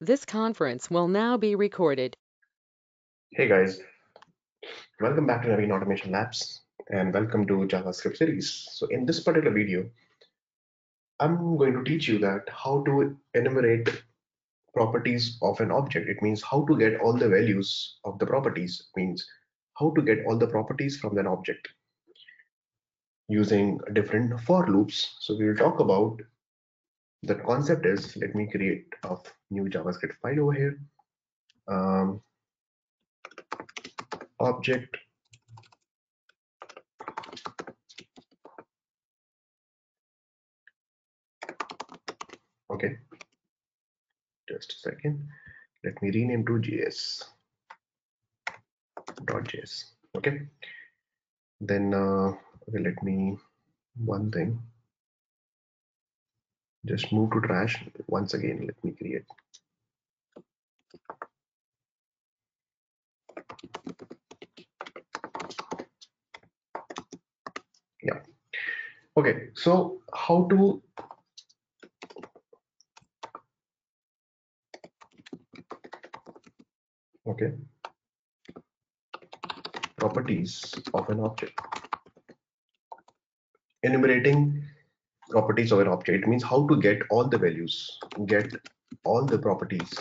This conference will now be recorded. Hey guys, welcome back to Naveen Automation Labs and welcome to JavaScript series. So in this particular video, I'm going to teach you that how to enumerate properties of an object. It means how to get all the values of the properties. It means how to get all the properties from an object using different for loops. So we will talk about the concept is let me create a new javascript file over here. Um, object okay. Just a second. Let me rename to js dot js okay. Then uh, okay let me one thing just move to trash. Once again let me create. Yeah. Okay so how to okay. Properties of an object. Enumerating properties of an object. It means how to get all the values get all the properties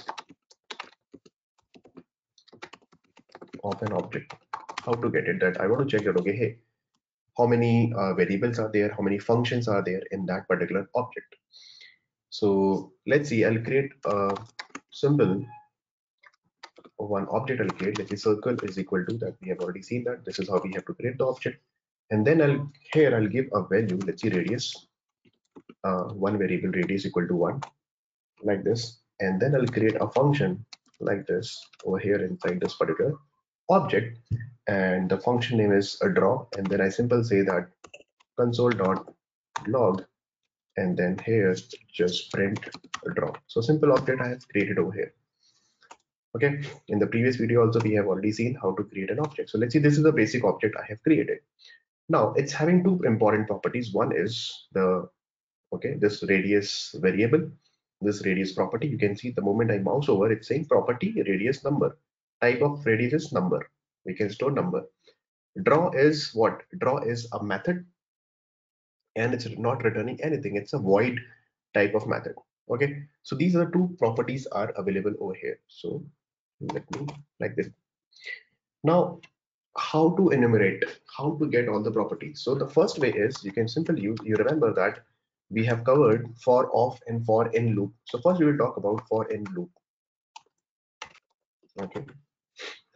of an object. How to get it that i want to check that okay hey how many uh, variables are there? How many functions are there in that particular object? So let's see i'll create a symbol. One object i'll create let's say circle is equal to that. We have already seen that. This is how we have to create the object. And then i'll here i'll give a value let's see radius uh, one variable radius equal to one like this. And then I'll create a function like this over here inside this particular object. And the function name is a draw. And then I simply say that console dot log. And then here just print a draw. So simple object I have created over here. Okay. In the previous video also we have already seen how to create an object. So let's see this is the basic object I have created. Now it's having two important properties. One is the okay this radius variable this radius property you can see the moment i mouse over it's saying property radius number type of radius is number. We can store number. Draw is what? Draw is a method and it's not returning anything. It's a void type of method. Okay so these are the two properties are available over here. So let me like this. Now how to enumerate how to get all the properties? So the first way is you can simply use you remember that we have covered for of and for in loop. So first we will talk about for in loop. Okay,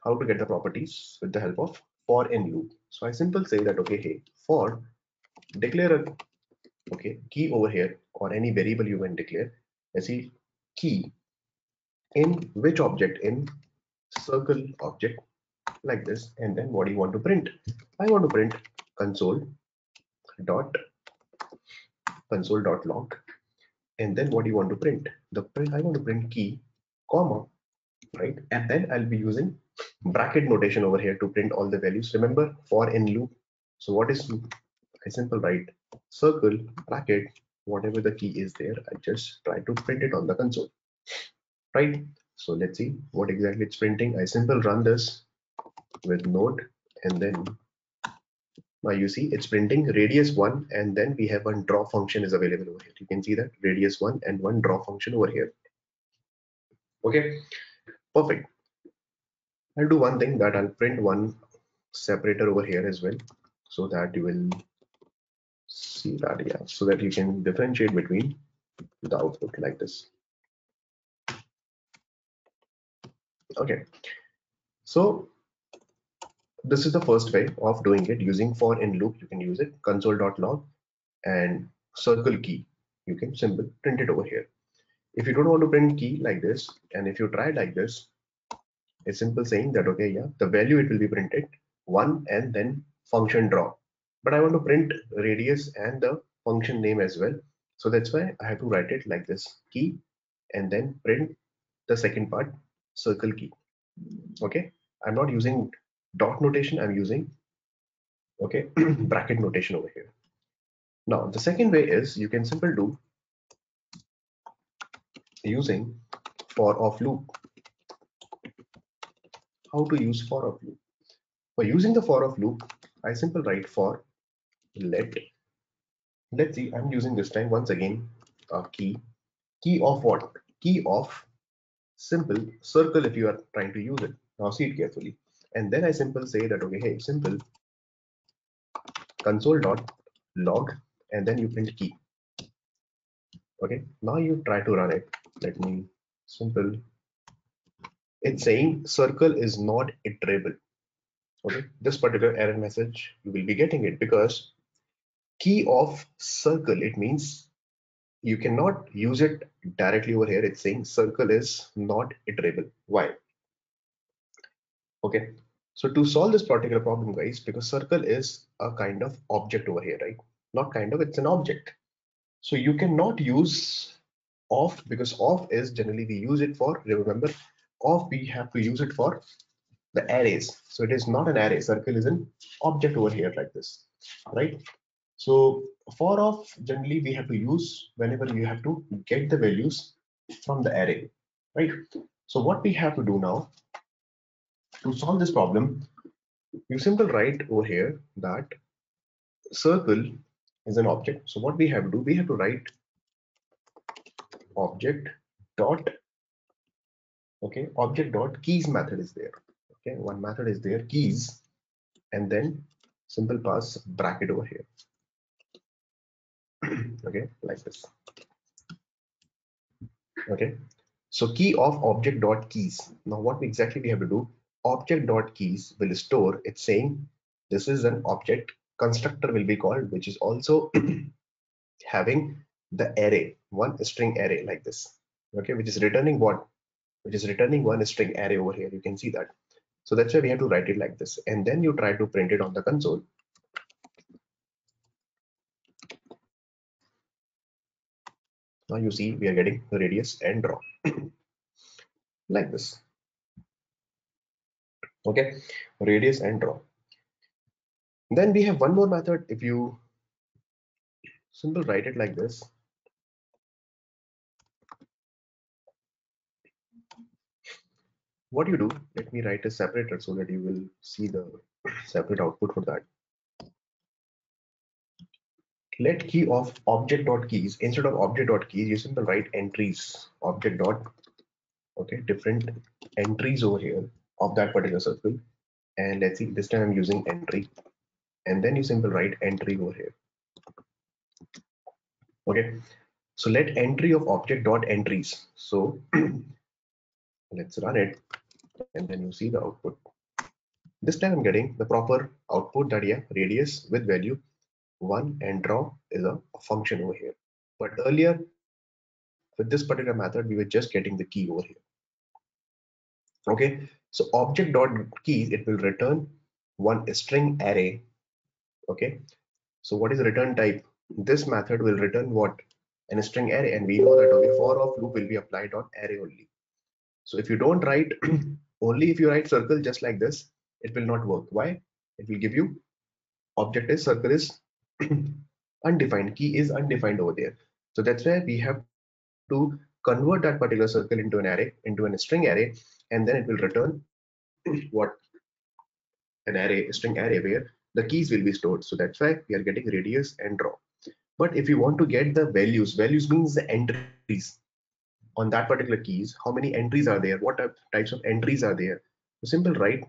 how to get the properties with the help of for in loop. So I simply say that okay, hey, for declare a okay key over here or any variable you can declare. Let's see key in which object in circle object like this and then what do you want to print i want to print console dot console.log and then what do you want to print? The print i want to print key comma right? And then i'll be using bracket notation over here to print all the values. Remember for in loop so what is loop? I simple write circle bracket whatever the key is there. I just try to print it on the console right? So let's see what exactly it's printing. I simple run this with node and then now you see it's printing radius 1 and then we have one draw function is available over here. You can see that radius 1 and one draw function over here. Okay, perfect. I'll do one thing that I'll print one separator over here as well so that you will see that yeah so that you can differentiate between the output like this okay so this is the first way of doing it using for in loop. You can use it console.log and circle key. You can simply print it over here. If you don't want to print key like this and if you try like this it's simple saying that okay yeah the value it will be printed one and then function draw. But i want to print radius and the function name as well. So that's why i have to write it like this key and then print the second part circle key. Okay? I'm not using dot notation I'm using okay bracket notation over here. Now the second way is you can simply do using for of loop. How to use for of loop? For using the for of loop i simply write for let. Let's see i'm using this time once again a key. Key of what? Key of simple circle if you are trying to use it. Now see it carefully and then i simply say that okay hey simple. Console dot log and then you print key. Okay now you try to run it. Let me simple. It's saying circle is not iterable. Okay this particular error message you will be getting it because key of circle it means you cannot use it directly over here. It's saying circle is not iterable. Why okay. So to solve this particular problem guys because circle is a kind of object over here right? Not kind of it's an object. So you cannot use of because of is generally we use it for remember of we have to use it for the arrays. So it is not an array. Circle is an object over here like this right? So for of generally we have to use whenever you have to get the values from the array right? So what we have to do now to solve this problem you simply write over here that circle is an object. So what we have to do, we have to write object dot okay object dot keys method is there. Okay one method is there keys and then simple pass bracket over here. Okay like this. Okay so key of object dot keys. Now what exactly we have to do object dot keys will store it's saying this is an object constructor will be called which is also having the array one string array like this. Okay which is returning what? Which is returning one string array over here. You can see that. So that's why we have to write it like this. And then you try to print it on the console. Now you see we are getting radius and draw. Like this okay radius and draw then we have one more method. If you simple write it like this. What you do, let me write a separator so that you will see the separate output for that. Let key of object dot keys instead of object dot keys, you simply write entries object dot okay different entries over here of that particular circle. And let's see, this time I'm using entry. And then you simply write entry over here. Okay. So let entry of object dot entries. So let's run it. And then you see the output. This time i'm getting the proper output that yeah radius with value one and draw is a, function over here. But earlier with this particular method we were just getting the key over here. Okay so object dot keys it will return one string array okay? So what is the return type? This method will return what? An string array and we know that okay for of loop will be applied on array only. So if you don't write only if you write circle just like this it will not work. Why? It will give you object is circle is undefined key is undefined over there. So that's why we have to convert that particular circle into an array into a string array and then it will return what an array a string array where the keys will be stored. So that's why we are getting radius and draw. But if you want to get the values, values means the entries on that particular keys, how many entries are there, what types of entries are there. So simple write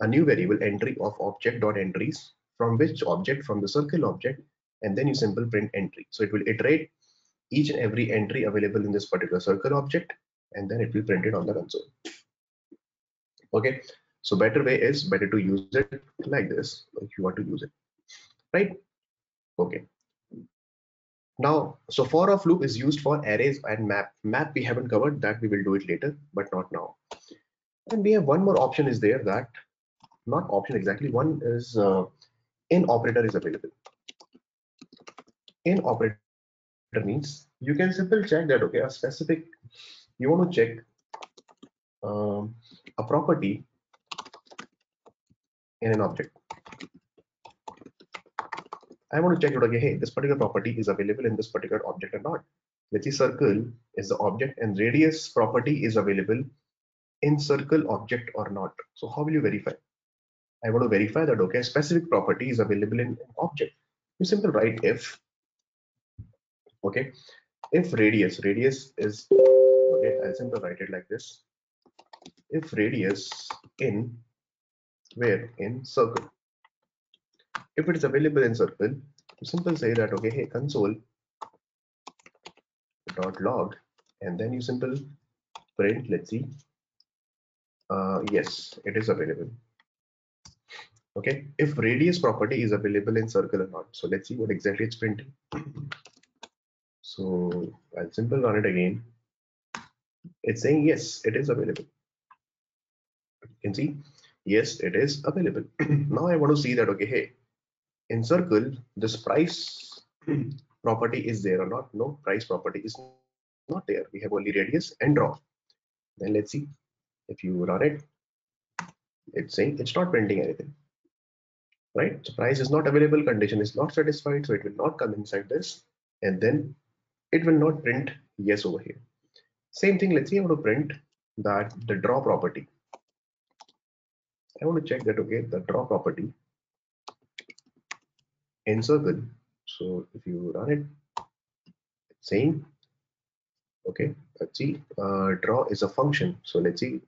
a new variable entry of object dot entries from which object from the circle object and then you simple print entry. So it will iterate each and every entry available in this particular circle object and then it will print it on the console. Okay, so better way is better to use it like this if you want to use it, right? Okay. Now, so for of loop is used for arrays and map. Map we haven't covered that we will do it later, but not now. And we have one more option is there that not option exactly. One is uh, in operator is available. In operator means you can simply check that okay a specific you want to check um, a property in an object. I want to check it okay, hey, this particular property is available in this particular object or not. let's say circle is the object and radius property is available in circle object or not. So how will you verify? I want to verify that okay, specific property is available in an object. You simply write if okay, if radius, radius is okay, I'll simply write it like this. If radius in where in circle. If it is available in circle, you simply say that okay, hey console dot log and then you simple print let's see. Uh, yes it is available. Okay if radius property is available in circle or not. So let's see what exactly it's printing so I'll simple run it again. It's saying yes it is available can see. Yes it is available. Now I want to see that okay hey in circle this price property is there or not? No price property is not there. We have only radius and draw. Then let's see. If you run it it's saying it's not printing anything right? So price is not available condition is not satisfied so it will not come inside this and then it will not print yes over here. Same thing let's say i want to print that the draw property i want to check that okay the draw property in circle so if you run it it's saying okay let's see uh, draw is a function. So let's see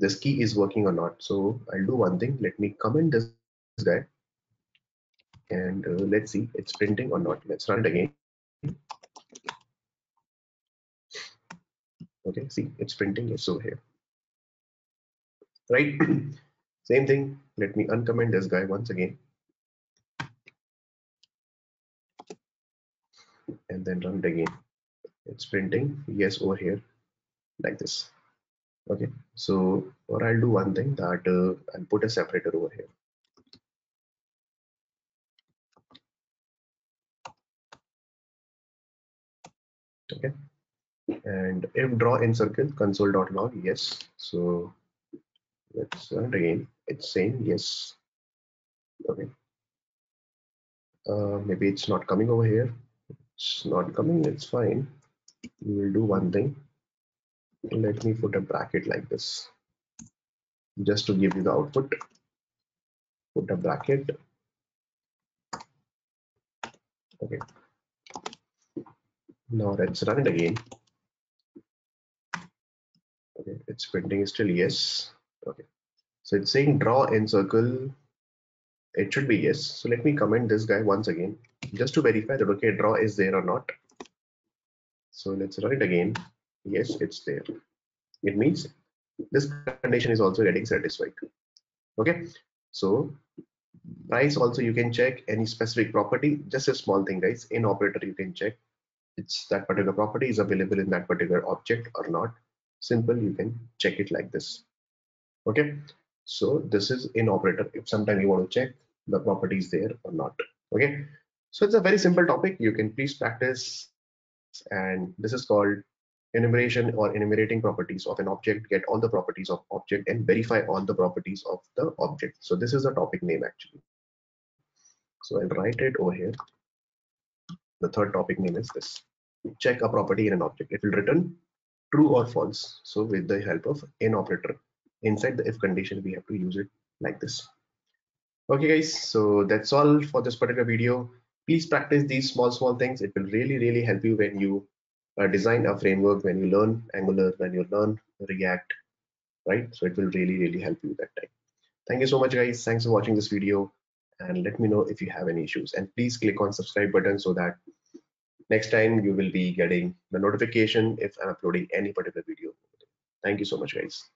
this key is working or not. So i'll do one thing. Let me comment this guy. And uh, let's see it's printing or not. Let's run it again. Okay see it's printing yes over here. Right same thing. Let me uncomment this guy once again. And then run it again. It's printing. Yes over here. Like this. Okay. So or i'll do one thing that uh, i'll put a separator over here. Okay. And if draw in circle console.log yes. So let's run again. It's saying yes. Okay. Uh, maybe it's not coming over here. It's not coming. It's fine. We will do one thing. Let me put a bracket like this. Just to give you the output. Put a bracket. Okay. Now let's run it again. Okay. It's printing still. Yes okay. So it's saying draw in circle. It should be yes. So let me comment this guy once again just to verify that okay draw is there or not. So let's run it again. Yes it's there. It means this condition is also getting satisfied okay. So price also you can check any specific property. Just a small thing guys. In operator you can check it's that particular property is available in that particular object or not. Simple you can check it like this okay. So this is in operator. If sometime you want to check the properties there or not. Okay. So it's a very simple topic. You can please practice. And this is called enumeration or enumerating properties of an object. Get all the properties of object and verify all the properties of the object. So this is the topic name actually. So i'll write it over here. The third topic name is this. Check a property in an object. It will return true or false. So with the help of in operator inside the if condition we have to use it like this. Okay guys so that's all for this particular video. Please practice these small small things. It will really really help you when you uh, design a framework when you learn angular when you learn react right? So it will really really help you that time. Thank you so much guys. Thanks for watching this video. And let me know if you have any issues. And please click on subscribe button so that next time you will be getting the notification if i'm uploading any particular video. Thank you so much guys